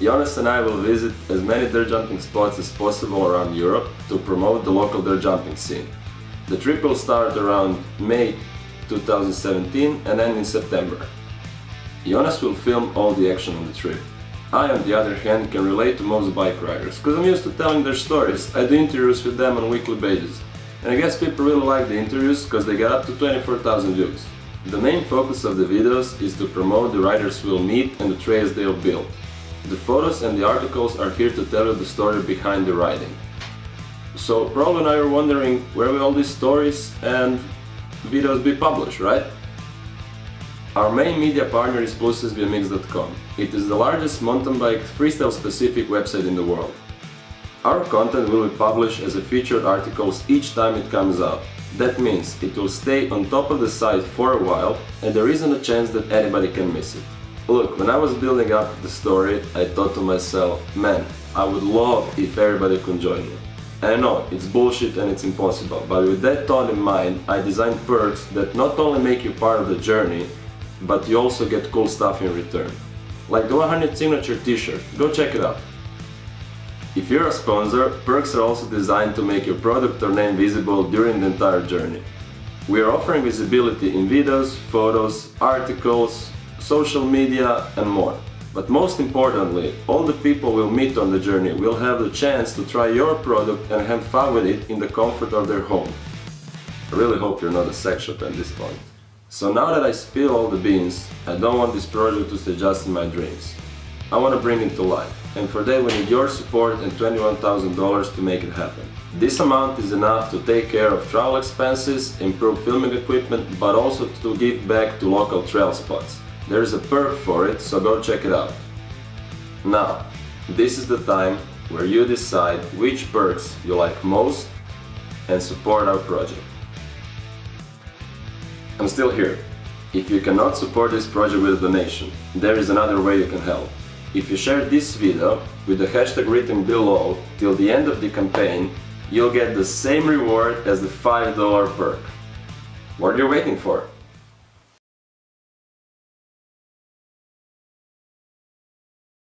Jonas and I will visit as many dirt jumping spots as possible around Europe to promote the local dirt jumping scene. The trip will start around May 2017 and end in September. Jonas will film all the action on the trip. I, on the other hand, can relate to most bike riders, because I'm used to telling their stories. I do interviews with them on weekly basis. And I guess people really like the interviews, because they get up to 24,000 views. The main focus of the videos is to promote the riders we'll meet and the trails they'll build. The photos and the articles are here to tell you the story behind the riding. So probably and I are wondering where will all these stories and videos be published, right? Our main media partner is PlusSBMX.com. It is the largest mountain bike freestyle specific website in the world. Our content will be published as a featured articles each time it comes out. That means it will stay on top of the site for a while and there isn't a chance that anybody can miss it. Look, when I was building up the story, I thought to myself, man, I would love if everybody could join me. I know, it's bullshit and it's impossible, but with that thought in mind, I designed perks that not only make you part of the journey, but you also get cool stuff in return. Like the 100 signature t-shirt, go check it out. If you're a sponsor, perks are also designed to make your product or name visible during the entire journey. We are offering visibility in videos, photos, articles, social media and more. But most importantly, all the people we'll meet on the journey will have the chance to try your product and have fun with it in the comfort of their home. I really hope you're not a sex shop at this point. So now that I spill all the beans, I don't want this project to stay just in my dreams. I want to bring it to life, and for that we need your support and $21,000 to make it happen. This amount is enough to take care of travel expenses, improve filming equipment, but also to give back to local trail spots. There's a perk for it, so go check it out. Now, this is the time where you decide which perks you like most and support our project. I'm still here. If you cannot support this project with a donation, there is another way you can help. If you share this video with the hashtag written below till the end of the campaign, you'll get the same reward as the $5 perk. What are you waiting for?